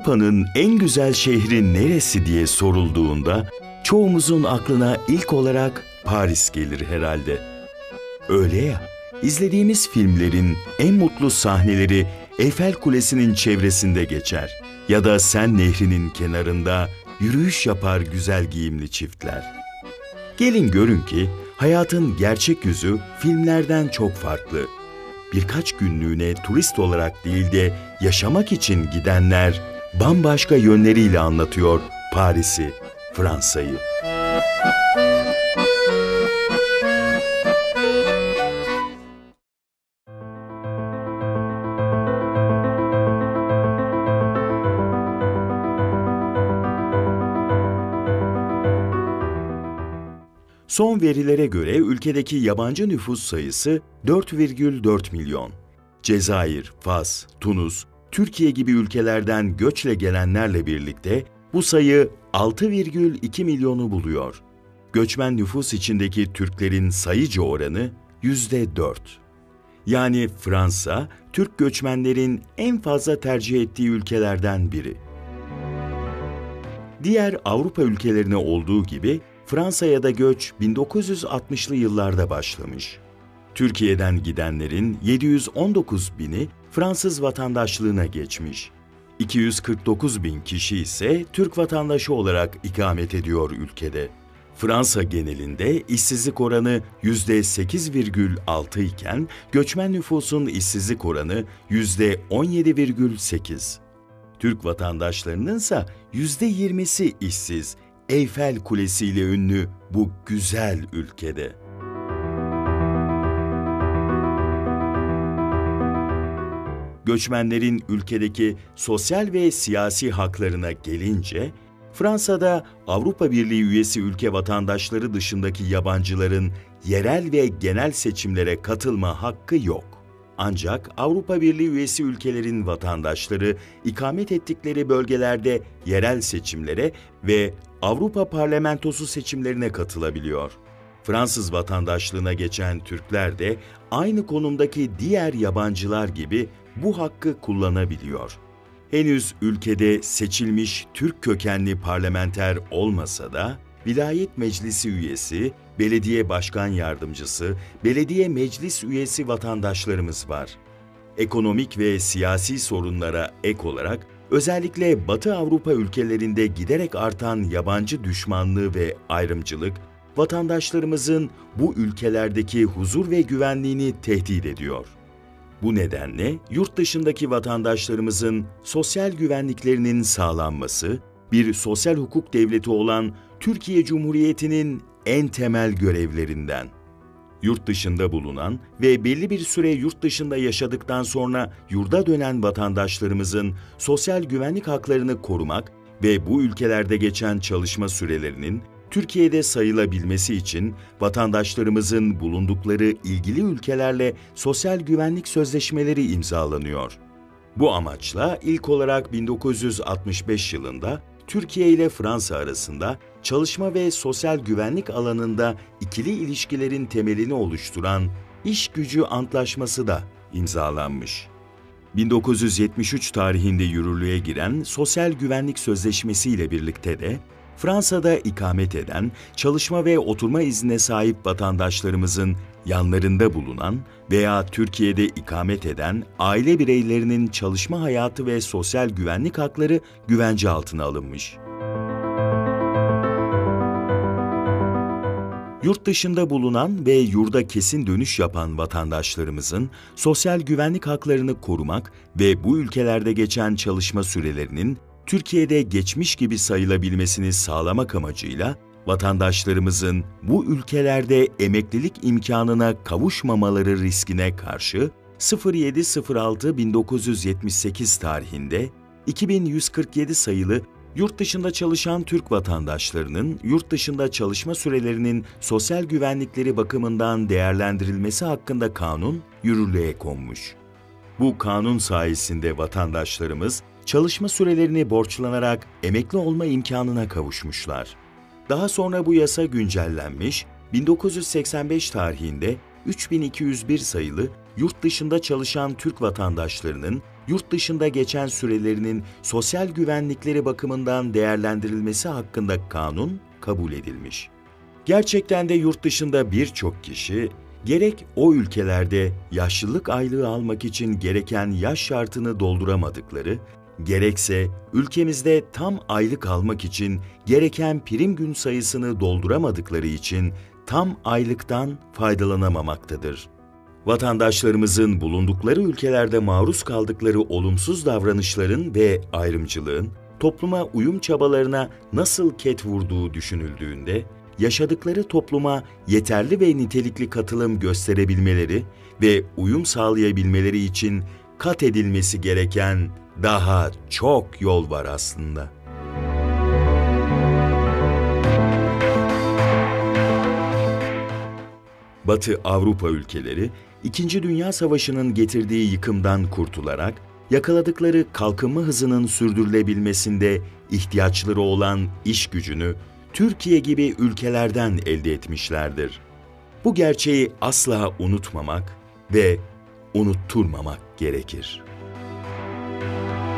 Avrupa'nın en güzel şehri neresi diye sorulduğunda çoğumuzun aklına ilk olarak Paris gelir herhalde. Öyle ya, izlediğimiz filmlerin en mutlu sahneleri Eyfel Kulesi'nin çevresinde geçer ya da Sen Nehri'nin kenarında yürüyüş yapar güzel giyimli çiftler. Gelin görün ki hayatın gerçek yüzü filmlerden çok farklı. Birkaç günlüğüne turist olarak değil de yaşamak için gidenler bambaşka yönleriyle anlatıyor Paris'i, Fransa'yı. Son verilere göre ülkedeki yabancı nüfus sayısı 4,4 milyon. Cezayir, Fas, Tunus, Türkiye gibi ülkelerden göçle gelenlerle birlikte bu sayı 6,2 milyonu buluyor. Göçmen nüfus içindeki Türklerin sayıcı oranı %4. Yani Fransa, Türk göçmenlerin en fazla tercih ettiği ülkelerden biri. Diğer Avrupa ülkelerine olduğu gibi Fransa'ya da göç 1960'lı yıllarda başlamış. Türkiye'den gidenlerin 719 bini Fransız vatandaşlığına geçmiş. 249 bin kişi ise Türk vatandaşı olarak ikamet ediyor ülkede. Fransa genelinde işsizlik oranı %8,6 iken göçmen nüfusun işsizlik oranı %17,8. Türk vatandaşlarının ise %20'si işsiz, Eyfel Kulesi ile ünlü bu güzel ülkede. Göçmenlerin ülkedeki sosyal ve siyasi haklarına gelince, Fransa'da Avrupa Birliği üyesi ülke vatandaşları dışındaki yabancıların yerel ve genel seçimlere katılma hakkı yok. Ancak Avrupa Birliği üyesi ülkelerin vatandaşları ikamet ettikleri bölgelerde yerel seçimlere ve Avrupa Parlamentosu seçimlerine katılabiliyor. Fransız vatandaşlığına geçen Türkler de aynı konumdaki diğer yabancılar gibi bu hakkı kullanabiliyor. Henüz ülkede seçilmiş Türk kökenli parlamenter olmasa da vilayet meclisi üyesi, belediye başkan yardımcısı, belediye meclis üyesi vatandaşlarımız var. Ekonomik ve siyasi sorunlara ek olarak özellikle Batı Avrupa ülkelerinde giderek artan yabancı düşmanlığı ve ayrımcılık vatandaşlarımızın bu ülkelerdeki huzur ve güvenliğini tehdit ediyor. Bu nedenle yurt dışındaki vatandaşlarımızın sosyal güvenliklerinin sağlanması, bir sosyal hukuk devleti olan Türkiye Cumhuriyeti'nin en temel görevlerinden. Yurt dışında bulunan ve belli bir süre yurt dışında yaşadıktan sonra yurda dönen vatandaşlarımızın sosyal güvenlik haklarını korumak ve bu ülkelerde geçen çalışma sürelerinin Türkiye'de sayılabilmesi için vatandaşlarımızın bulundukları ilgili ülkelerle sosyal güvenlik sözleşmeleri imzalanıyor. Bu amaçla ilk olarak 1965 yılında Türkiye ile Fransa arasında çalışma ve sosyal güvenlik alanında ikili ilişkilerin temelini oluşturan İş Gücü Antlaşması da imzalanmış. 1973 tarihinde yürürlüğe giren Sosyal Güvenlik Sözleşmesi ile birlikte de Fransa'da ikamet eden, çalışma ve oturma iznine sahip vatandaşlarımızın yanlarında bulunan veya Türkiye'de ikamet eden aile bireylerinin çalışma hayatı ve sosyal güvenlik hakları güvence altına alınmış. Yurt dışında bulunan ve yurda kesin dönüş yapan vatandaşlarımızın sosyal güvenlik haklarını korumak ve bu ülkelerde geçen çalışma sürelerinin Türkiye'de geçmiş gibi sayılabilmesini sağlamak amacıyla vatandaşlarımızın bu ülkelerde emeklilik imkanına kavuşmamaları riskine karşı 07.06.1978 tarihinde 2147 sayılı yurt dışında çalışan Türk vatandaşlarının yurt dışında çalışma sürelerinin sosyal güvenlikleri bakımından değerlendirilmesi hakkında kanun yürürlüğe konmuş. Bu kanun sayesinde vatandaşlarımız çalışma sürelerini borçlanarak emekli olma imkanına kavuşmuşlar. Daha sonra bu yasa güncellenmiş, 1985 tarihinde 3201 sayılı yurt dışında çalışan Türk vatandaşlarının yurt dışında geçen sürelerinin sosyal güvenlikleri bakımından değerlendirilmesi hakkında kanun kabul edilmiş. Gerçekten de yurt dışında birçok kişi gerek o ülkelerde yaşlılık aylığı almak için gereken yaş şartını dolduramadıkları, gerekse ülkemizde tam aylık almak için gereken prim gün sayısını dolduramadıkları için tam aylıktan faydalanamamaktadır. Vatandaşlarımızın bulundukları ülkelerde maruz kaldıkları olumsuz davranışların ve ayrımcılığın topluma uyum çabalarına nasıl ket vurduğu düşünüldüğünde, yaşadıkları topluma yeterli ve nitelikli katılım gösterebilmeleri ve uyum sağlayabilmeleri için kat edilmesi gereken daha çok yol var aslında. Batı Avrupa ülkeleri, İkinci Dünya Savaşı'nın getirdiği yıkımdan kurtularak, yakaladıkları kalkınma hızının sürdürülebilmesinde ihtiyaçları olan iş gücünü Türkiye gibi ülkelerden elde etmişlerdir. Bu gerçeği asla unutmamak ve unutturmamak gerekir. Bye.